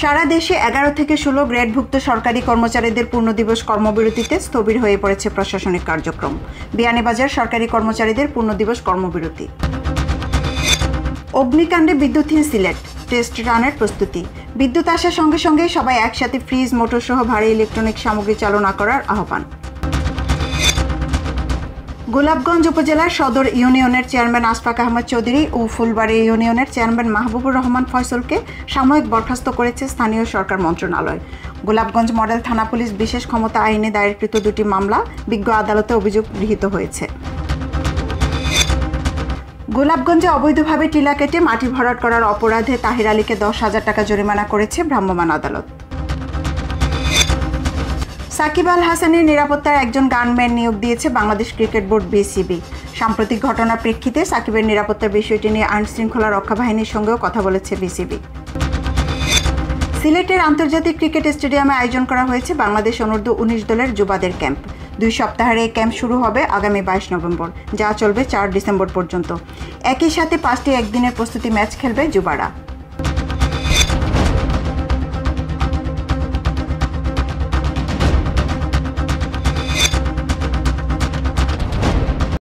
সারা দেশে এগারো থেকে ষোলো গ্রেডভুক্ত সরকারি কর্মচারীদের পূর্ণ দিবস কর্মবিরতিতে স্থবির হয়ে পড়েছে প্রশাসনিক কার্যক্রম। বিয়ানীবাজার সরকারি কর্মচারীদের পূর্ণ দিবস কর্মবিরতি। অগ্নিকাণ্ডে বিদ্যুৎহীন সিলেট, টেস্ট রানের প্রস্তুতি। বিদ্যুৎ আসার সঙ্গে সঙ্গে সবাই একসাথে ফ্রিজ, মোটরসহ ভারী ইলেকট্রনিক সামগ্রী চালনা করার আহ্বান। গোলাপগঞ্জ উপজেলার সদর ইউনিয়নের চেয়ারম্যান আশফাক আহমদ চৌধুরী ও ফুলবাড়ি ইউনিয়নের চেয়ারম্যান মাহবুবুর রহমান ফয়সলকে সাময়িক বরখাস্ত করেছে স্থানীয় সরকার মন্ত্রণালয়। গোলাপগঞ্জ মডেল থানা পুলিশ বিশেষ ক্ষমতা আইনে দায়েরকৃত দুটি মামলা বিজ্ঞ আদালতে অভিযোগ গৃহীত হয়েছে। গোলাপগঞ্জে অবৈধভাবে টিলা কেটে মাটি ভরাট করার অপরাধে তাহির আলীকে দশ হাজার টাকা জরিমানা করেছে ভ্রাম্যমাণ আদালত। সাকিব আল হাসানের নিরাপত্তার একজন গানম্যান নিয়োগ দিয়েছে বাংলাদেশ ক্রিকেট বোর্ড বিসিবি। সাম্প্রতিক ঘটনার প্রেক্ষিতে সাকিবের নিরাপত্তার বিষয়টি নিয়ে আইন শৃঙ্খলা রক্ষা বাহিনীর সঙ্গেও কথা বলেছে বিসিবি। সিলেটের আন্তর্জাতিক ক্রিকেট স্টেডিয়ামে আয়োজন করা হয়েছে বাংলাদেশ অনূর্ধ্ব উনিশ দলের যুবাদের ক্যাম্প। দুই সপ্তাহের এই ক্যাম্প শুরু হবে আগামী বাইশ নভেম্বর, যা চলবে চার ডিসেম্বর পর্যন্ত। একই সাথে পাঁচটি একদিনের প্রস্তুতি ম্যাচ খেলবে যুবারা।